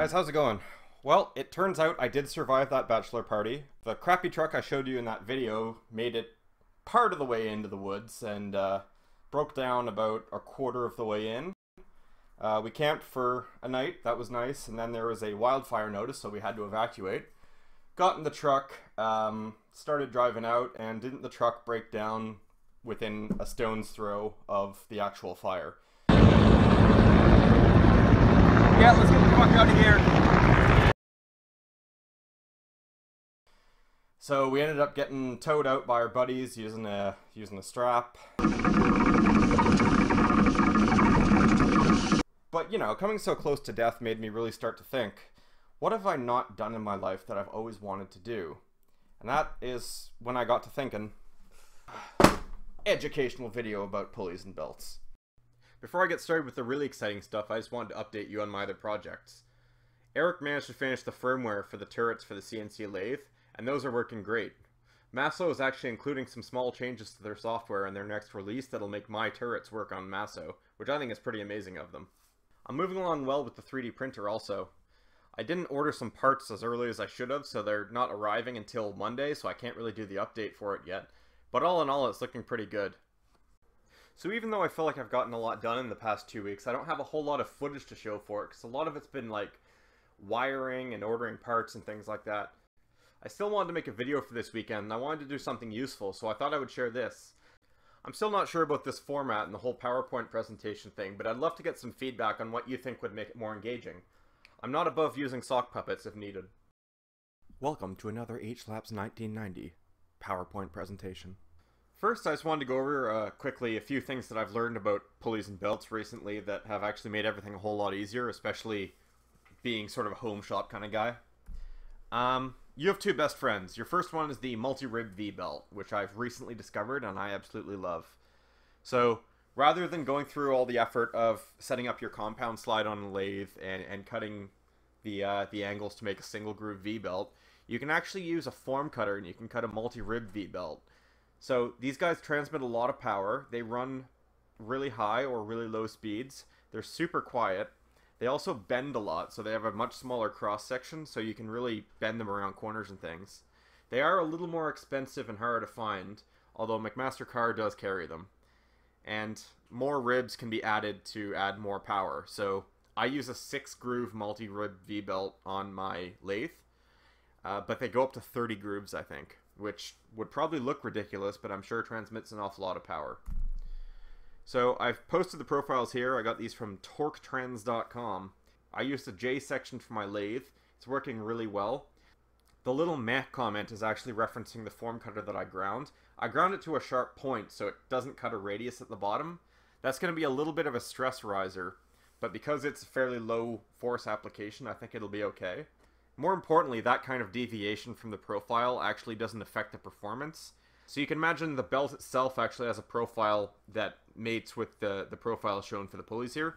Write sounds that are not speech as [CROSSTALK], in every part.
guys, how's it going? Well, it turns out I did survive that bachelor party. The crappy truck I showed you in that video made it part of the way into the woods and uh, broke down about a quarter of the way in. Uh, we camped for a night, that was nice, and then there was a wildfire notice, so we had to evacuate. Got in the truck, um, started driving out, and didn't the truck break down within a stone's throw of the actual fire? Yeah, let's get the fuck out of here. So we ended up getting towed out by our buddies using a using a strap. But you know, coming so close to death made me really start to think, what have I not done in my life that I've always wanted to do? And that is when I got to thinking [SIGHS] educational video about pulleys and belts. Before I get started with the really exciting stuff, I just wanted to update you on my other projects. Eric managed to finish the firmware for the turrets for the CNC lathe, and those are working great. Masso is actually including some small changes to their software in their next release that'll make my turrets work on Masso, which I think is pretty amazing of them. I'm moving along well with the 3D printer also. I didn't order some parts as early as I should have, so they're not arriving until Monday, so I can't really do the update for it yet. But all in all, it's looking pretty good. So even though I feel like I've gotten a lot done in the past two weeks, I don't have a whole lot of footage to show for it, because a lot of it's been like wiring and ordering parts and things like that. I still wanted to make a video for this weekend, and I wanted to do something useful, so I thought I would share this. I'm still not sure about this format and the whole PowerPoint presentation thing, but I'd love to get some feedback on what you think would make it more engaging. I'm not above using sock puppets if needed. Welcome to another H-Laps 1990 PowerPoint presentation. First, I just wanted to go over uh, quickly a few things that I've learned about pulleys and belts recently that have actually made everything a whole lot easier, especially being sort of a home shop kind of guy. Um, you have two best friends. Your first one is the multi-rib V-belt, which I've recently discovered and I absolutely love. So, rather than going through all the effort of setting up your compound slide on a lathe and, and cutting the, uh, the angles to make a single groove V-belt, you can actually use a form cutter and you can cut a multi-rib V-belt. So these guys transmit a lot of power. They run really high or really low speeds. They're super quiet. They also bend a lot, so they have a much smaller cross section, so you can really bend them around corners and things. They are a little more expensive and harder to find, although McMaster-Carr does carry them. And more ribs can be added to add more power. So I use a six groove multi rib V belt on my lathe, uh, but they go up to 30 grooves, I think which would probably look ridiculous, but I'm sure transmits an awful lot of power. So I've posted the profiles here. I got these from torquetrends.com. I used the J section for my lathe. It's working really well. The little meh comment is actually referencing the form cutter that I ground. I ground it to a sharp point so it doesn't cut a radius at the bottom. That's going to be a little bit of a stress riser, but because it's a fairly low force application, I think it'll be okay. More importantly, that kind of deviation from the profile actually doesn't affect the performance. So you can imagine the belt itself actually has a profile that mates with the, the profile shown for the pulleys here.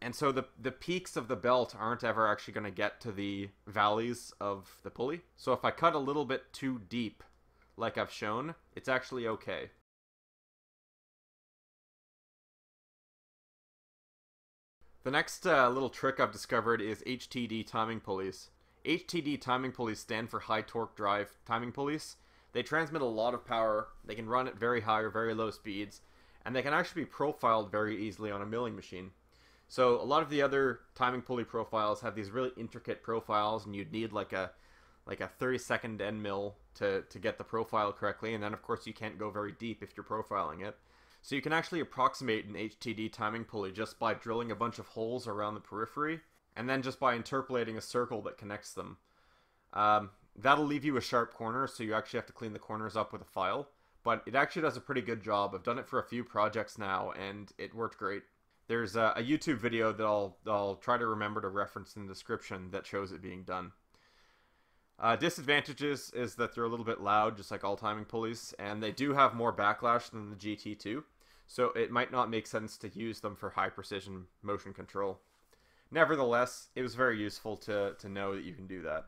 And so the, the peaks of the belt aren't ever actually going to get to the valleys of the pulley. So if I cut a little bit too deep, like I've shown, it's actually okay. The next uh, little trick I've discovered is HTD timing pulleys. HTD timing pulleys stand for high torque drive timing pulleys. They transmit a lot of power, they can run at very high or very low speeds, and they can actually be profiled very easily on a milling machine. So a lot of the other timing pulley profiles have these really intricate profiles and you'd need like a like a 30 second end mill to, to get the profile correctly and then of course you can't go very deep if you're profiling it. So you can actually approximate an HTD timing pulley just by drilling a bunch of holes around the periphery, and then just by interpolating a circle that connects them. Um, that'll leave you a sharp corner, so you actually have to clean the corners up with a file. But it actually does a pretty good job. I've done it for a few projects now, and it worked great. There's a, a YouTube video that I'll, I'll try to remember to reference in the description that shows it being done. Uh, disadvantages is that they're a little bit loud, just like all timing pulleys, and they do have more backlash than the GT2 so it might not make sense to use them for high precision motion control. Nevertheless, it was very useful to, to know that you can do that.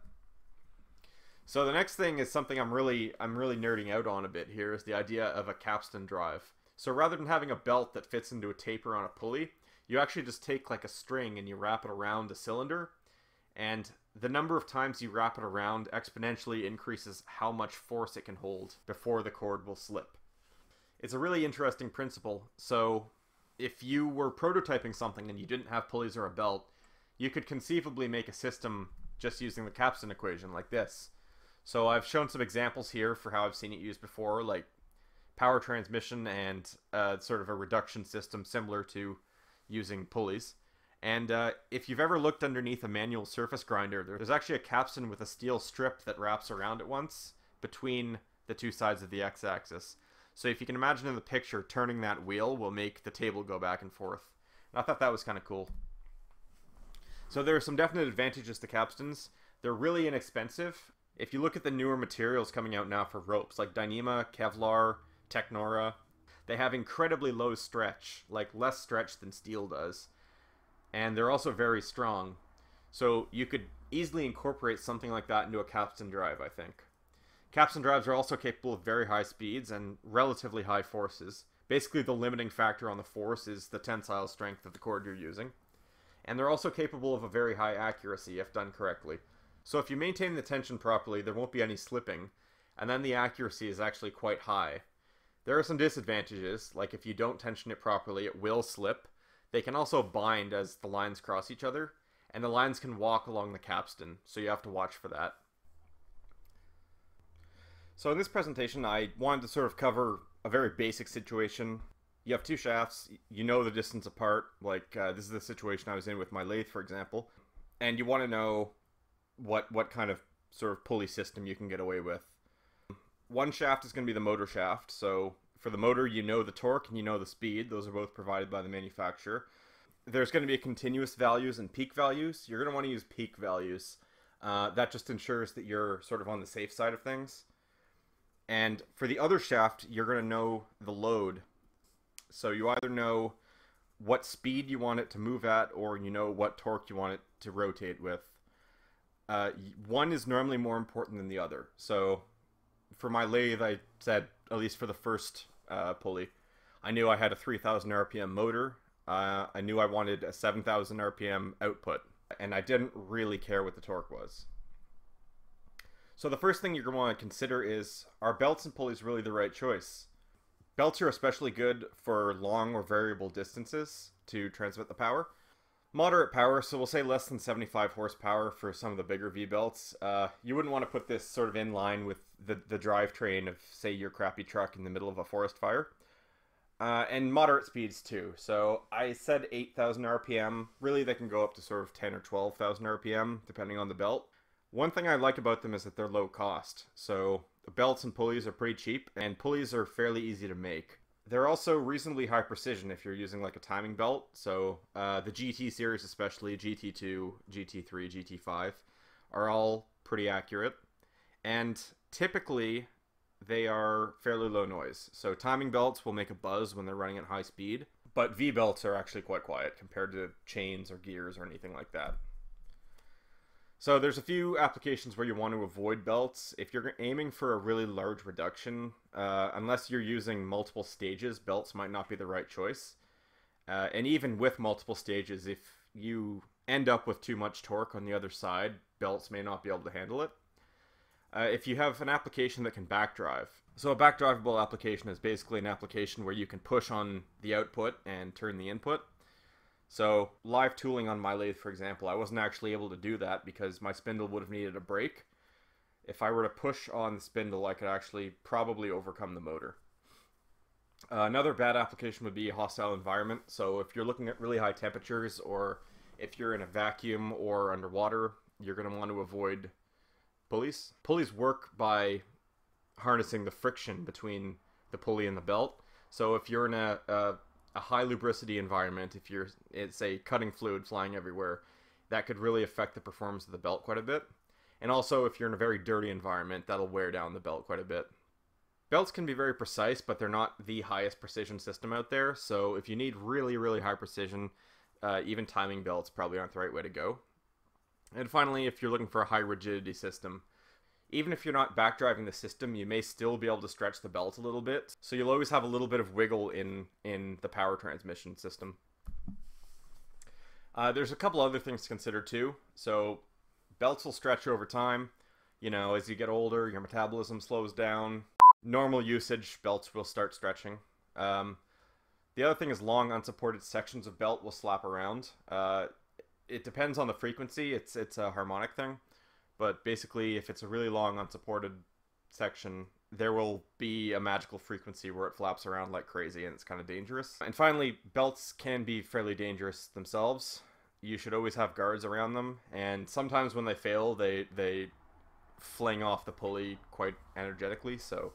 So the next thing is something I'm really I'm really nerding out on a bit here is the idea of a capstan drive. So rather than having a belt that fits into a taper on a pulley, you actually just take like a string and you wrap it around the cylinder and the number of times you wrap it around exponentially increases how much force it can hold before the cord will slip. It's a really interesting principle. So, if you were prototyping something and you didn't have pulleys or a belt, you could conceivably make a system just using the capstan equation like this. So I've shown some examples here for how I've seen it used before, like power transmission and uh, sort of a reduction system similar to using pulleys. And uh, if you've ever looked underneath a manual surface grinder, there's actually a capstan with a steel strip that wraps around it once between the two sides of the x-axis. So if you can imagine in the picture, turning that wheel will make the table go back and forth. And I thought that was kind of cool. So there are some definite advantages to capstans. They're really inexpensive. If you look at the newer materials coming out now for ropes, like Dyneema, Kevlar, Technora, they have incredibly low stretch, like less stretch than steel does. And they're also very strong. So you could easily incorporate something like that into a capstan drive, I think. Capstan drives are also capable of very high speeds and relatively high forces. Basically, the limiting factor on the force is the tensile strength of the cord you're using. And they're also capable of a very high accuracy if done correctly. So if you maintain the tension properly, there won't be any slipping, and then the accuracy is actually quite high. There are some disadvantages, like if you don't tension it properly, it will slip. They can also bind as the lines cross each other, and the lines can walk along the capstan, so you have to watch for that. So in this presentation, I wanted to sort of cover a very basic situation. You have two shafts, you know the distance apart, like uh, this is the situation I was in with my lathe, for example, and you want to know what what kind of sort of pulley system you can get away with. One shaft is going to be the motor shaft, so for the motor you know the torque and you know the speed, those are both provided by the manufacturer. There's going to be continuous values and peak values. You're going to want to use peak values. Uh, that just ensures that you're sort of on the safe side of things. And for the other shaft, you're going to know the load. So you either know what speed you want it to move at, or you know what torque you want it to rotate with. Uh, one is normally more important than the other. So for my lathe, I said, at least for the first uh, pulley, I knew I had a 3000 RPM motor. Uh, I knew I wanted a 7000 RPM output, and I didn't really care what the torque was. So the first thing you're going to want to consider is, are belts and pulleys really the right choice? Belts are especially good for long or variable distances to transmit the power. Moderate power, so we'll say less than 75 horsepower for some of the bigger V-belts. Uh, you wouldn't want to put this sort of in line with the, the drivetrain of, say, your crappy truck in the middle of a forest fire. Uh, and moderate speeds too. So I said 8,000 RPM. Really, they can go up to sort of 10 or 12,000 RPM, depending on the belt. One thing I like about them is that they're low cost. So the belts and pulleys are pretty cheap, and pulleys are fairly easy to make. They're also reasonably high precision if you're using like a timing belt. So uh, the GT series, especially GT2, GT3, GT5, are all pretty accurate. And typically, they are fairly low noise. So timing belts will make a buzz when they're running at high speed, but V belts are actually quite quiet compared to chains or gears or anything like that. So there's a few applications where you want to avoid belts. If you're aiming for a really large reduction, uh, unless you're using multiple stages, belts might not be the right choice. Uh, and even with multiple stages, if you end up with too much torque on the other side, belts may not be able to handle it. Uh, if you have an application that can backdrive, so a backdrivable application is basically an application where you can push on the output and turn the input. So live tooling on my lathe, for example, I wasn't actually able to do that because my spindle would have needed a brake. If I were to push on the spindle, I could actually probably overcome the motor. Uh, another bad application would be a hostile environment. So if you're looking at really high temperatures or if you're in a vacuum or underwater, you're going to want to avoid pulleys. Pulleys work by harnessing the friction between the pulley and the belt. So if you're in a, a a high lubricity environment, if you're, it's a cutting fluid flying everywhere, that could really affect the performance of the belt quite a bit. And also, if you're in a very dirty environment, that'll wear down the belt quite a bit. Belts can be very precise, but they're not the highest precision system out there. So if you need really, really high precision, uh, even timing belts probably aren't the right way to go. And finally, if you're looking for a high rigidity system, even if you're not backdriving the system, you may still be able to stretch the belt a little bit. So you'll always have a little bit of wiggle in, in the power transmission system. Uh, there's a couple other things to consider too. So belts will stretch over time. You know, as you get older, your metabolism slows down. Normal usage, belts will start stretching. Um, the other thing is long unsupported sections of belt will slap around. Uh, it depends on the frequency. It's it's a harmonic thing, but basically, if it's a really long unsupported section, there will be a magical frequency where it flaps around like crazy, and it's kind of dangerous. And finally, belts can be fairly dangerous themselves. You should always have guards around them, and sometimes when they fail, they they fling off the pulley quite energetically. So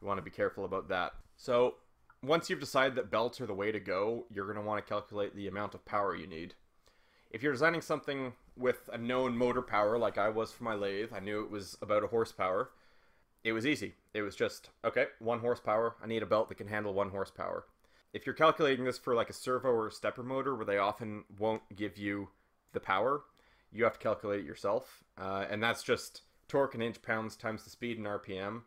you want to be careful about that. So once you've decided that belts are the way to go, you're going to want to calculate the amount of power you need. If you're designing something with a known motor power, like I was for my lathe, I knew it was about a horsepower, it was easy. It was just, okay, one horsepower, I need a belt that can handle one horsepower. If you're calculating this for like a servo or a stepper motor, where they often won't give you the power, you have to calculate it yourself. Uh, and that's just torque in inch pounds times the speed in RPM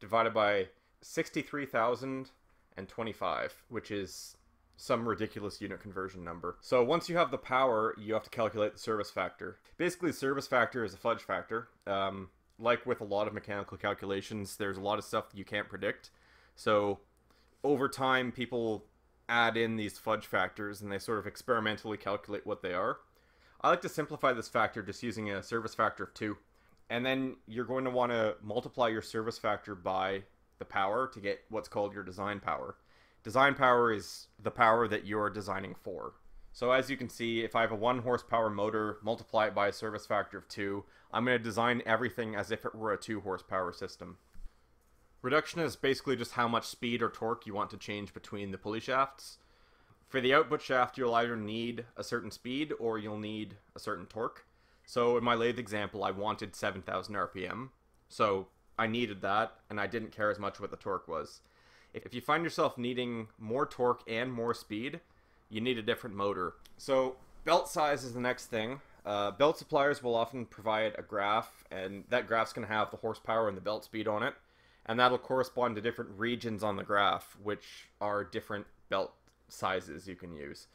divided by 63,000 and 25, which is some ridiculous unit conversion number. So once you have the power, you have to calculate the service factor. Basically, service factor is a fudge factor. Um, like with a lot of mechanical calculations, there's a lot of stuff that you can't predict. So over time, people add in these fudge factors and they sort of experimentally calculate what they are. I like to simplify this factor just using a service factor of 2. And then you're going to want to multiply your service factor by the power to get what's called your design power. Design power is the power that you're designing for. So as you can see, if I have a 1 horsepower motor, multiply it by a service factor of 2, I'm going to design everything as if it were a 2 horsepower system. Reduction is basically just how much speed or torque you want to change between the pulley shafts. For the output shaft, you'll either need a certain speed or you'll need a certain torque. So in my lathe example, I wanted 7,000 RPM. So I needed that, and I didn't care as much what the torque was. If you find yourself needing more torque and more speed, you need a different motor. So belt size is the next thing. Uh, belt suppliers will often provide a graph, and that graph's going to have the horsepower and the belt speed on it, and that'll correspond to different regions on the graph, which are different belt sizes you can use.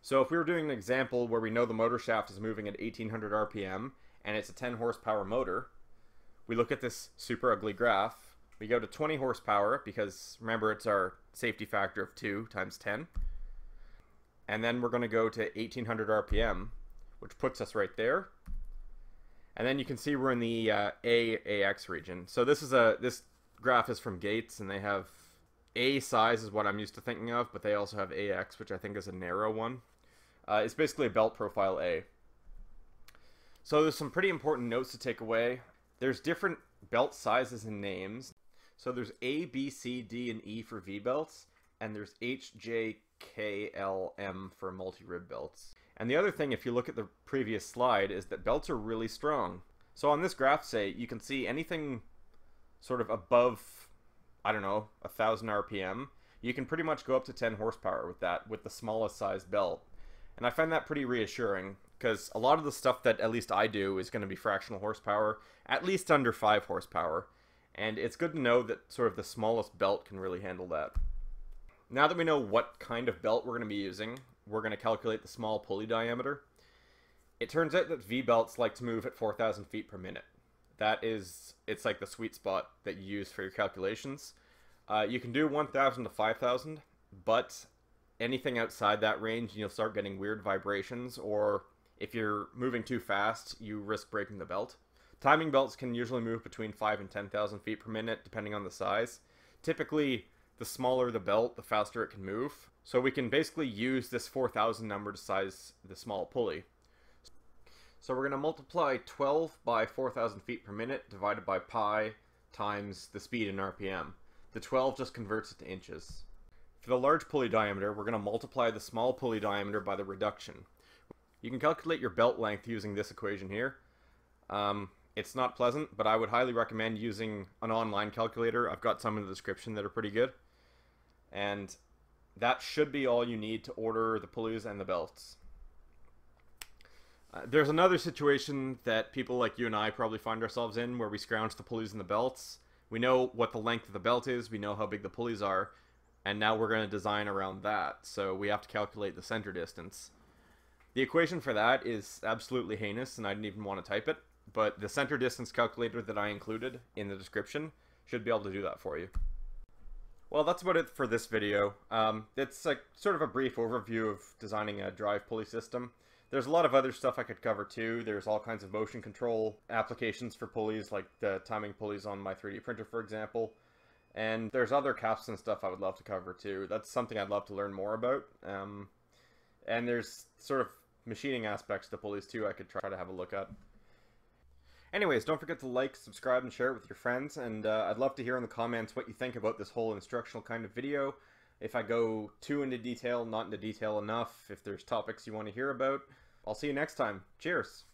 So if we were doing an example where we know the motor shaft is moving at 1800 RPM, and it's a 10 horsepower motor, we look at this super ugly graph. We go to 20 horsepower because remember it's our safety factor of 2 times 10. And then we're going to go to 1800 RPM, which puts us right there. And then you can see we're in the uh, AAX region. So this is a this graph is from Gates, and they have A size is what I'm used to thinking of, but they also have AX, which I think is a narrow one. Uh, it's basically a belt profile A. So there's some pretty important notes to take away. There's different belt sizes and names. So there's A, B, C, D, and E for V belts, and there's H, J, K, L, M for multi-rib belts. And the other thing, if you look at the previous slide, is that belts are really strong. So on this graph, say, you can see anything sort of above, I don't know, a thousand RPM, you can pretty much go up to 10 horsepower with that, with the smallest size belt. And I find that pretty reassuring because a lot of the stuff that at least I do is going to be fractional horsepower, at least under 5 horsepower. And it's good to know that sort of the smallest belt can really handle that. Now that we know what kind of belt we're going to be using, we're going to calculate the small pulley diameter. It turns out that V-belts like to move at 4,000 feet per minute. That is, it's like the sweet spot that you use for your calculations. Uh, you can do 1,000 to 5,000, but anything outside that range, you'll start getting weird vibrations, or if you're moving too fast, you risk breaking the belt. Timing belts can usually move between 5 and 10,000 feet per minute, depending on the size. Typically, the smaller the belt, the faster it can move. So we can basically use this 4,000 number to size the small pulley. So we're going to multiply 12 by 4,000 feet per minute divided by pi times the speed in RPM. The 12 just converts it to inches. For the large pulley diameter, we're going to multiply the small pulley diameter by the reduction. You can calculate your belt length using this equation here. Um, it's not pleasant, but I would highly recommend using an online calculator. I've got some in the description that are pretty good. And that should be all you need to order the pulleys and the belts. Uh, there's another situation that people like you and I probably find ourselves in where we scrounge the pulleys and the belts. We know what the length of the belt is, we know how big the pulleys are, and now we're going to design around that. So we have to calculate the center distance. The equation for that is absolutely heinous, and I didn't even want to type it. But the center distance calculator that I included in the description should be able to do that for you. Well, that's about it for this video. Um, it's like sort of a brief overview of designing a drive pulley system. There's a lot of other stuff I could cover too. There's all kinds of motion control applications for pulleys, like the timing pulleys on my 3D printer, for example. And there's other capstan stuff I would love to cover too. That's something I'd love to learn more about. Um, and there's sort of machining aspects to pulleys too I could try to have a look at. Anyways, don't forget to like, subscribe, and share it with your friends, and uh, I'd love to hear in the comments what you think about this whole instructional kind of video. If I go too into detail, not into detail enough, if there's topics you want to hear about. I'll see you next time. Cheers!